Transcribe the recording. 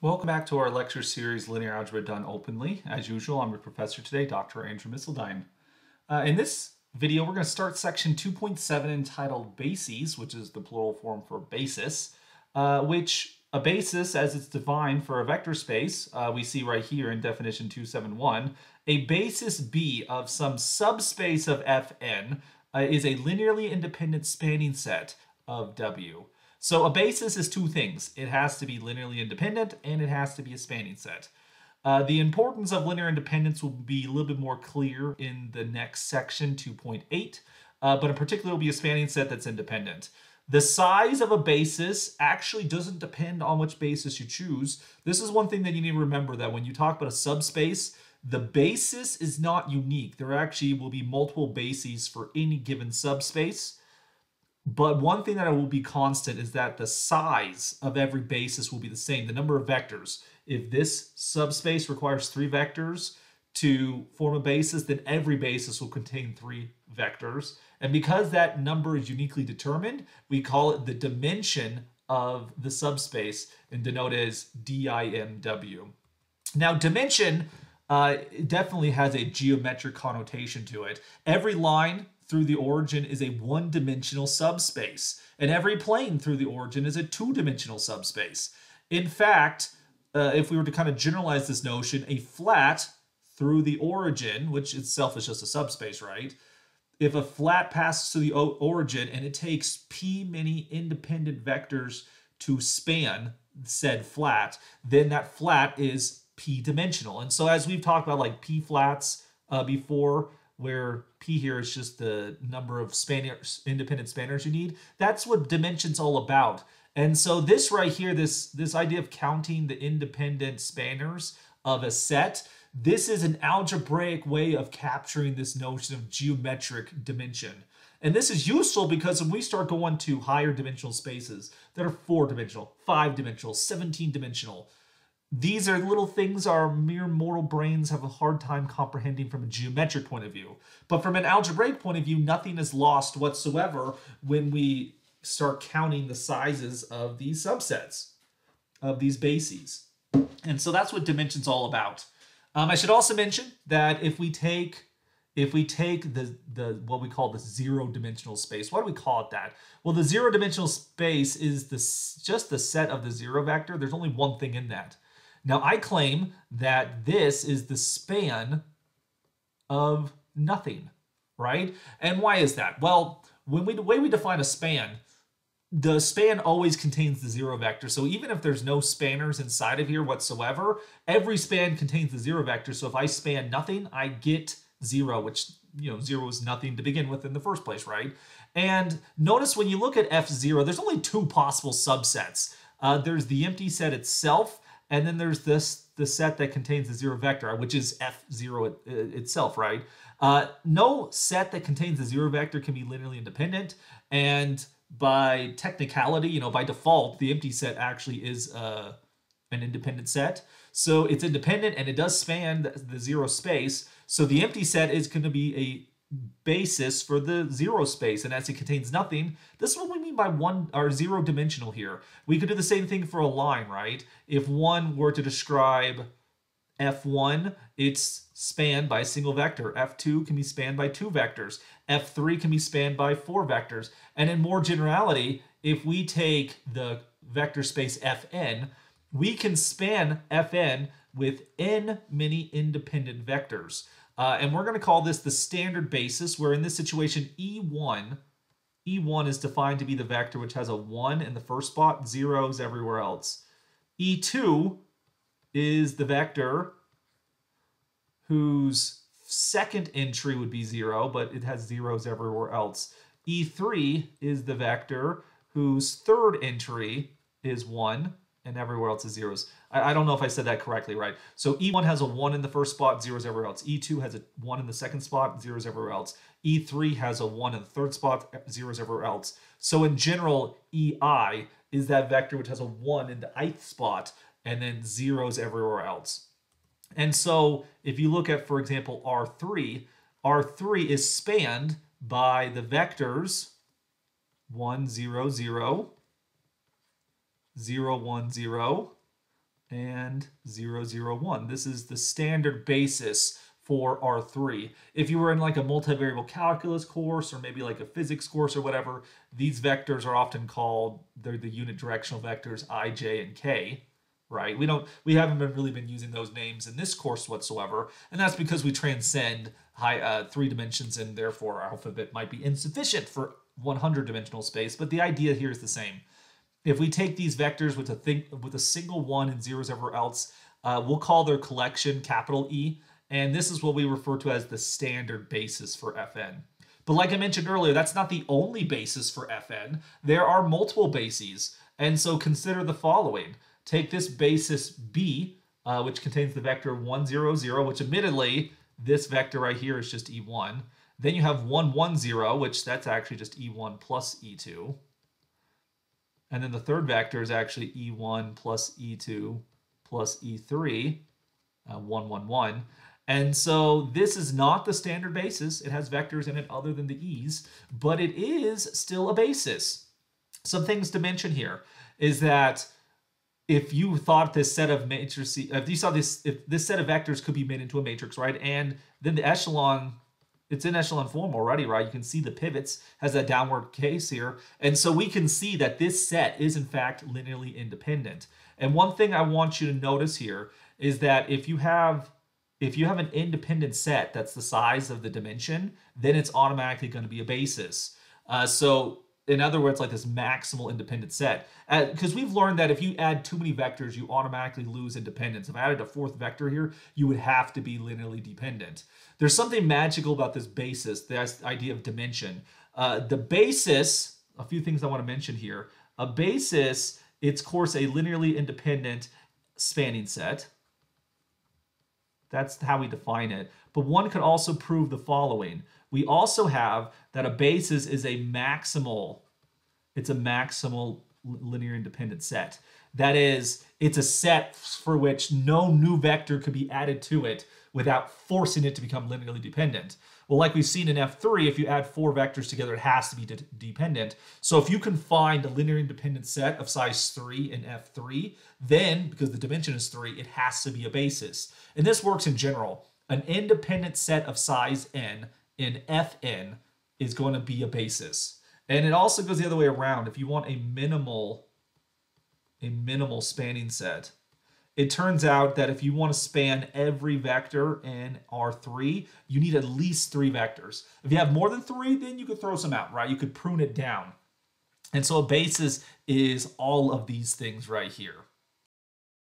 Welcome back to our lecture series, Linear Algebra Done Openly. As usual, I'm your professor today, Dr. Andrew Misseldine. Uh, in this video, we're going to start section 2.7 entitled Bases, which is the plural form for basis, uh, which a basis, as it's defined for a vector space, uh, we see right here in definition 271, a basis B of some subspace of Fn uh, is a linearly independent spanning set of W. So a basis is two things. It has to be linearly independent and it has to be a spanning set. Uh, the importance of linear independence will be a little bit more clear in the next section, 2.8, uh, but in particular it will be a spanning set that's independent. The size of a basis actually doesn't depend on which basis you choose. This is one thing that you need to remember that when you talk about a subspace, the basis is not unique. There actually will be multiple bases for any given subspace. But one thing that will be constant is that the size of every basis will be the same, the number of vectors. If this subspace requires three vectors to form a basis, then every basis will contain three vectors. And because that number is uniquely determined, we call it the dimension of the subspace and denote it as DIMW. Now, dimension uh, definitely has a geometric connotation to it. Every line through the origin is a one-dimensional subspace, and every plane through the origin is a two-dimensional subspace. In fact, uh, if we were to kind of generalize this notion, a flat through the origin, which itself is just a subspace, right? If a flat passes through the origin and it takes p many independent vectors to span said flat, then that flat is p dimensional. And so as we've talked about like p flats uh, before, where p here is just the number of spanners, independent spanners you need. That's what dimension's all about. And so this right here, this, this idea of counting the independent spanners of a set, this is an algebraic way of capturing this notion of geometric dimension. And this is useful because when we start going to higher dimensional spaces that are four dimensional, five dimensional, 17 dimensional, these are little things our mere mortal brains have a hard time comprehending from a geometric point of view. But from an algebraic point of view, nothing is lost whatsoever when we start counting the sizes of these subsets, of these bases. And so that's what dimension's all about. Um, I should also mention that if we take if we take the the what we call the zero dimensional space, why do we call it that? Well, the zero dimensional space is this just the set of the zero vector. There's only one thing in that. Now, I claim that this is the span of nothing, right? And why is that? Well, when we the way we define a span, the span always contains the zero vector. So even if there's no spanners inside of here whatsoever, every span contains the zero vector. So if I span nothing, I get zero, which, you know, zero is nothing to begin with in the first place, right? And notice when you look at F0, there's only two possible subsets. Uh, there's the empty set itself, and then there's this the set that contains the zero vector, which is f0 it, itself, right? Uh, no set that contains the zero vector can be linearly independent, and by technicality, you know, by default, the empty set actually is uh, an independent set. So it's independent and it does span the, the zero space. So the empty set is going to be a basis for the zero space and as it contains nothing this mean by one or zero dimensional here. We could do the same thing for a line right? If one were to describe f1 it's spanned by a single vector. F2 can be spanned by two vectors. F3 can be spanned by four vectors. And in more generality if we take the vector space fn we can span fn with n many independent vectors. Uh, and we're going to call this the standard basis, where in this situation, E1, E1 is defined to be the vector which has a 1 in the first spot, zeros everywhere else. E2 is the vector whose second entry would be 0, but it has zeros everywhere else. E3 is the vector whose third entry is 1, and everywhere else is zeros. I, I, don't know if I said that correctly, right? So E1 has a 1 in the first spot, zeros everywhere else. E2 has a 1 in the second spot, zeros everywhere else. E3 has a 1 in the third spot, zeros everywhere else. So in general, EI is that vector which has a 1 in the ith spot and then zeros everywhere else. And so if you look at, for example, R3, R3 is spanned by the vectors 1, 0, 0, 0, 1, 0, and 0, 0, 1. This is the standard basis for R3. If you were in like a multivariable calculus course or maybe like a physics course or whatever, these vectors are often called, they're the unit directional vectors i, j, and k, right? We don't, we haven't been really been using those names in this course whatsoever, and that's because we transcend high uh, three dimensions and therefore our alphabet might be insufficient for 100 dimensional space, but the idea here is the same. If we take these vectors with a thing with a single one and zeros everywhere else, uh, we'll call their collection capital E, and this is what we refer to as the standard basis for Fn. But like I mentioned earlier, that's not the only basis for Fn. There are multiple bases, and so consider the following. Take this basis B, uh, which contains the vector 1, 0, 0, which admittedly, this vector right here is just E1. Then you have 1, 1, 0, which that's actually just E1 plus E2. And then the third vector is actually E1 plus E2 plus E3, uh, 1, 1, 1. And so this is not the standard basis. It has vectors in it other than the e's, but it is still a basis. Some things to mention here is that if you thought this set of matrices, if you saw this, if this set of vectors could be made into a matrix, right? And then the echelon, it's in echelon form already, right? You can see the pivots has that downward case here. And so we can see that this set is in fact linearly independent. And one thing I want you to notice here is that if you have if you have an independent set that's the size of the dimension, then it's automatically going to be a basis. Uh, so in other words, like this maximal independent set. Because uh, we've learned that if you add too many vectors, you automatically lose independence. If I added a fourth vector here, you would have to be linearly dependent. There's something magical about this basis, this idea of dimension. Uh, the basis, a few things I want to mention here. A basis, it's, of course, a linearly independent spanning set. That's how we define it. But one could also prove the following. We also have that a basis is a maximal, it's a maximal linear independent set. That is, it's a set for which no new vector could be added to it without forcing it to become linearly dependent. Well, like we've seen in F3, if you add four vectors together, it has to be de dependent. So if you can find a linear independent set of size 3 in F3, then, because the dimension is 3, it has to be a basis. And this works in general. An independent set of size n in Fn is going to be a basis. And it also goes the other way around. If you want a minimal, a minimal spanning set, it turns out that if you want to span every vector in R3, you need at least three vectors. If you have more than three, then you could throw some out, right? You could prune it down. And so a basis is all of these things right here.